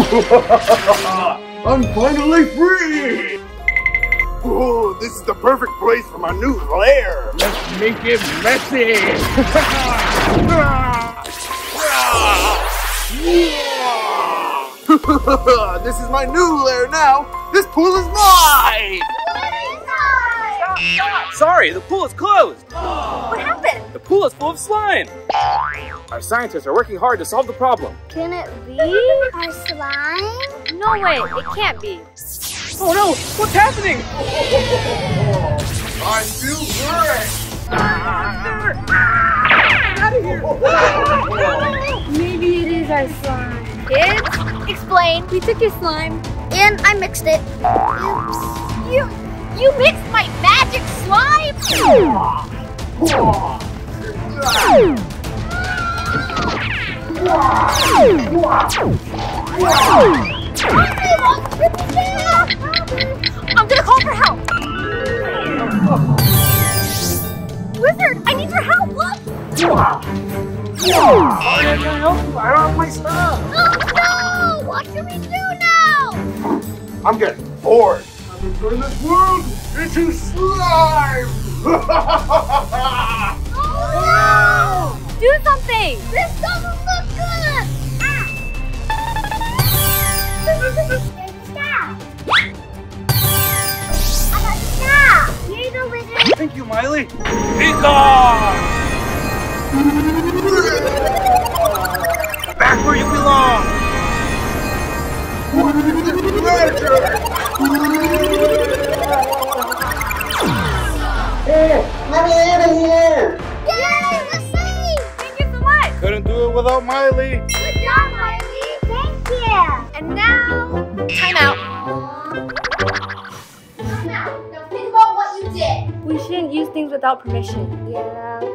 I'm finally free! Ooh, this is the perfect place for my new lair. Let's make it messy! this is my new lair now. This pool is mine. Sorry, the pool is closed. What happened? The pool is full of slime. Our scientists are working hard to solve the problem. Can it be our slime? No way, it can't be. Oh no, what's happening? I feel great! Maybe it is our slime. Kids, explain. We took your slime. And I mixed it. Oops. You, you mixed my magic slime? I'm gonna call for help. Wizard, I need your help. Look. Oh, I can't help you. I don't have my stuff. Oh no! What should we do now? I'm getting bored. I'm gonna turn this world into slime. Oh no! Do something. This Thank you, Miley. Be gone. Back where you belong. Let me out of here. Yay! We're safe! Thank you so much. Couldn't do it without Miley. Good job, Miley! Thank you! And now, time out. Things without permission. Yeah.